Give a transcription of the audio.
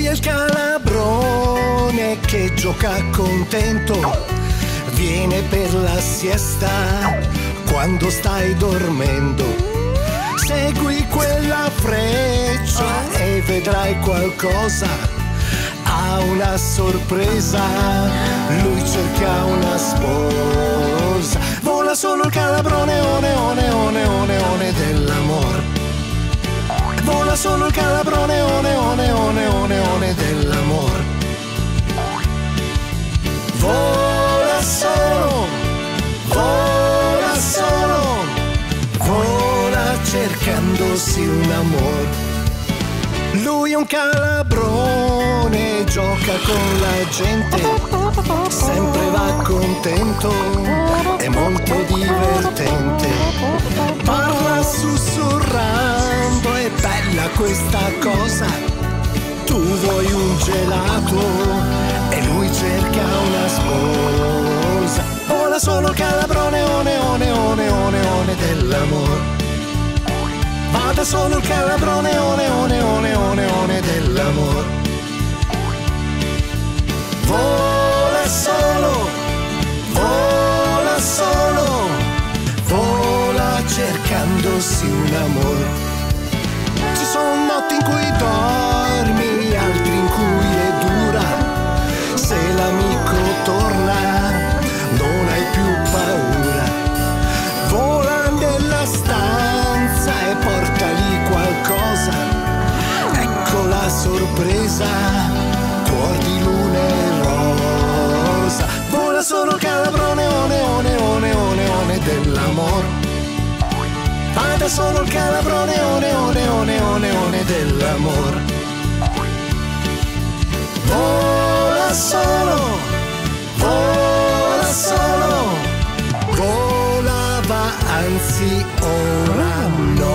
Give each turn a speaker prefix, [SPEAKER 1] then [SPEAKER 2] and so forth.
[SPEAKER 1] Lui è il calabrone che gioca contento, viene per la siesta quando stai dormendo. Segui quella freccia e vedrai qualcosa. Ha una sorpresa, lui cerca una sposa. Vola solo il calabrone, one, one, one, one, one dell'amor. Vola solo il calabrone, one, cercandosi un amor. Lui è un calabrone, gioca con la gente, sempre va contento, è molto divertente. Parla sussurrando, è bella questa cosa. Tu vuoi un gelato e lui cerca una sposa. Vola solo calabrone, one, one, one, one, one dell'amor. Vada solo il calabrone, one, one, one, one, one dell'amor. Vola solo, vola solo, vola cercandosi un amor. Ci sono notti in cui dormi, sorpresa, cuor di luna e rosa. Vola solo calabrone, one, one, one, one, one dell'amor. Vada solo il calabrone, one, one, one, one, one dell'amor. Vola solo, vola solo, volava anzi ora no.